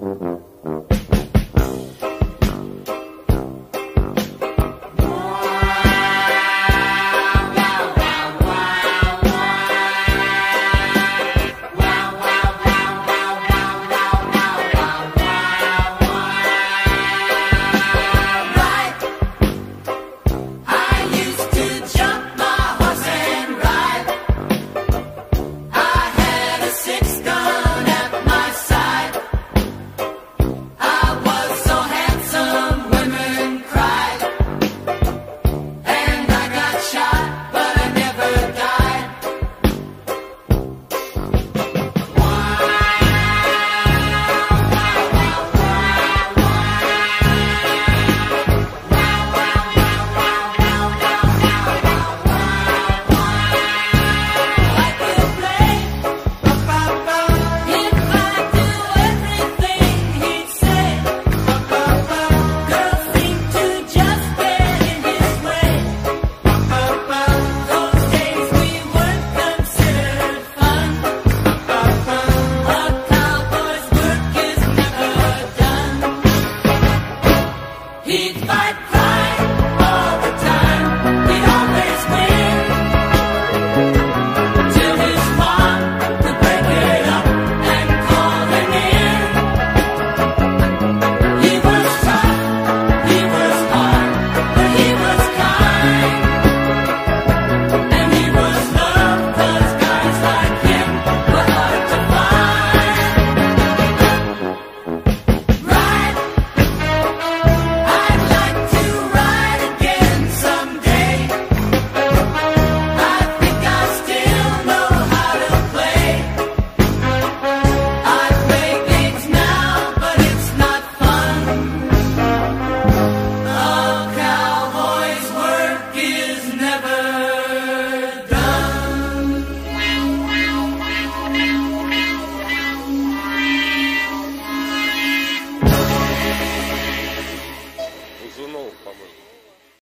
You. What?